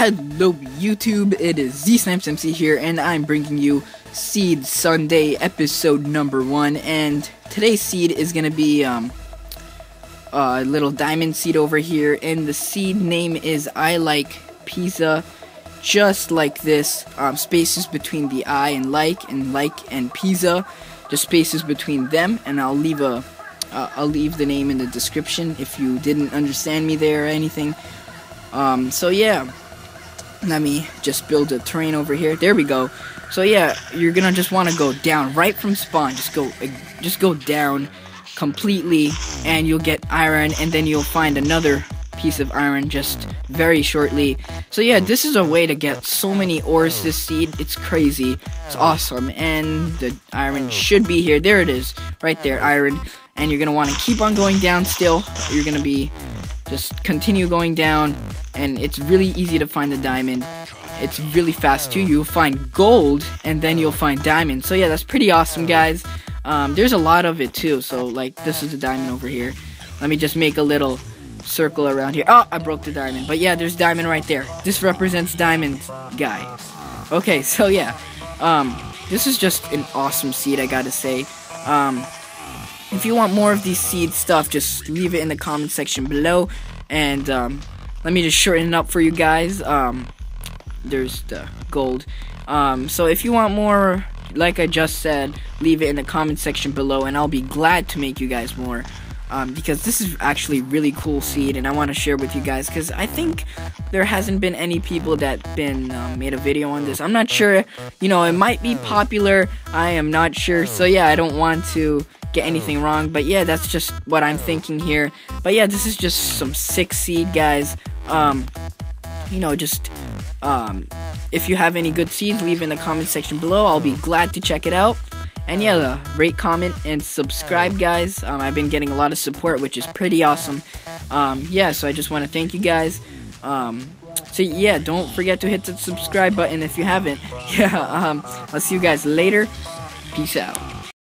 Hello YouTube, it is ZeeSnipesMC here, and I'm bringing you Seed Sunday episode number one, and today's seed is gonna be, um, a little diamond seed over here, and the seed name is I Like Pizza, just like this, um, spaces between the I and like, and like and pizza, just spaces between them, and I'll leave a, uh, I'll leave the name in the description if you didn't understand me there or anything. Um, so yeah, let me just build a terrain over here. There we go. So yeah, you're gonna just want to go down right from spawn. Just go, eh, just go down completely, and you'll get iron, and then you'll find another piece of iron just very shortly. So yeah, this is a way to get so many ores this seed. It's crazy. It's awesome. And the iron should be here. There it is. Right there, iron. And you're to want to keep on going down still. You're to be just continue going down and it's really easy to find the diamond. It's really fast too. You'll find gold and then you'll find diamond. So yeah, that's pretty awesome, guys. Um, there's a lot of it too. So like this is a diamond over here. Let me just make a little circle around here. Oh, I broke the diamond. But yeah, there's diamond right there. This represents diamond, guys. Okay, so yeah. Um, this is just an awesome seed, I gotta say. Um, if you want more of these seed stuff, just leave it in the comment section below. And um, let me just shorten it up for you guys. Um, there's the gold. Um, so if you want more, like I just said, leave it in the comment section below, and I'll be glad to make you guys more. Um, because this is actually really cool seed, and I want to share with you guys. Because I think there hasn't been any people that been um, made a video on this. I'm not sure. You know, it might be popular. I am not sure. So yeah, I don't want to get anything wrong. But yeah, that's just what I'm thinking here. But yeah, this is just some sick seed, guys. Um, you know, just um, if you have any good seeds, leave in the comment section below. I'll be glad to check it out. And yeah, uh, rate, comment, and subscribe, guys. Um, I've been getting a lot of support, which is pretty awesome. Um, yeah, so I just want to thank you guys. Um, so yeah, don't forget to hit the subscribe button if you haven't. Yeah, um, I'll see you guys later. Peace out.